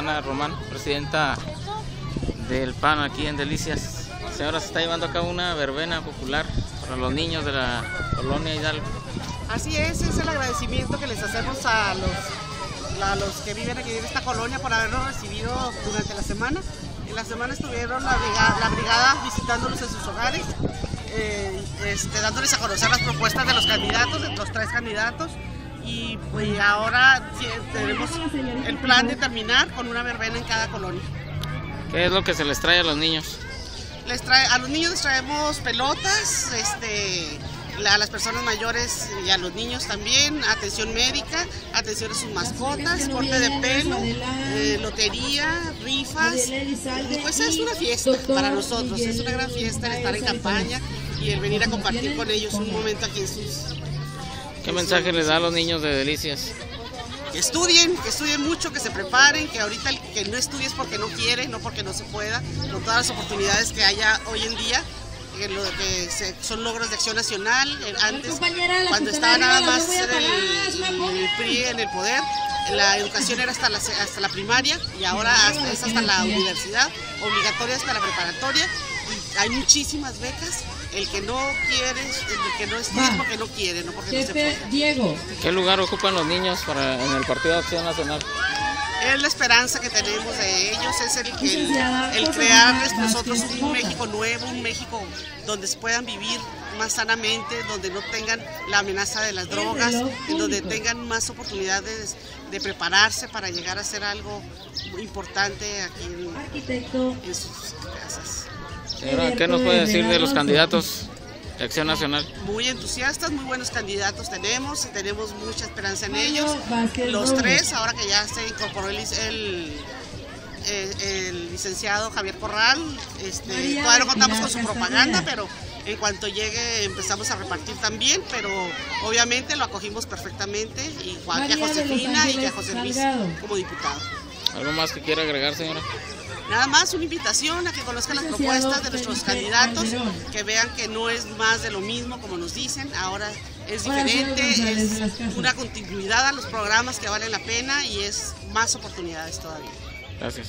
Ana Román, presidenta del PAN aquí en Delicias. Señora, se está llevando a cabo una verbena popular para los niños de la colonia Hidalgo. Así es, es el agradecimiento que les hacemos a los, a los que viven aquí en esta colonia por habernos recibido durante la semana. En la semana estuvieron la brigada, visitándolos en sus hogares, eh, este, dándoles a conocer las propuestas de los candidatos, de los tres candidatos. Y pues ahora tenemos el plan de terminar con una verbena en cada colonia. ¿Qué es lo que se les trae a los niños? Les trae, a los niños les traemos pelotas, este, a las personas mayores y a los niños también, atención médica, atención a sus mascotas, corte de pelo, eh, lotería, rifas. Pues es una fiesta para nosotros, es una gran fiesta el estar en campaña y el venir a compartir con ellos un momento aquí en sus... ¿Qué mensaje les da a los niños de Delicias? Que estudien, que estudien mucho, que se preparen, que ahorita el que no estudie es porque no quiere, no porque no se pueda, con todas las oportunidades que haya hoy en día, que, lo, que se, son logros de acción nacional. Antes, cuando estaba nada más el, el, PRI en el poder, la educación era hasta la, hasta la primaria y ahora hasta, es hasta la universidad, obligatoria hasta la preparatoria. Hay muchísimas becas. El que no quiere, el que no estudia es porque no quiere, no porque no se puede. Diego. ¿Qué lugar ocupan los niños para, en el Partido de Acción Nacional? es la esperanza que tenemos de ellos, es el, el, el crearles nosotros un México nuevo, un México donde se puedan vivir más sanamente, donde no tengan la amenaza de las drogas, en donde tengan más oportunidades de prepararse para llegar a hacer algo importante aquí en, en sus casas. Señora, ¿qué nos puede decir de los candidatos de Acción Nacional? Muy entusiastas, muy buenos candidatos tenemos, tenemos mucha esperanza en ellos. Los tres, ahora que ya se incorporó el, el, el licenciado Javier Corral, este, todavía no contamos con su propaganda, pero en cuanto llegue empezamos a repartir también, pero obviamente lo acogimos perfectamente, igual que a Josefina y que a José Luis como diputado. ¿Algo más que quiera agregar, señora? Nada más una invitación a que conozcan las propuestas de nuestros candidatos, que vean que no es más de lo mismo como nos dicen, ahora es diferente, es una continuidad a los programas que valen la pena y es más oportunidades todavía. Gracias.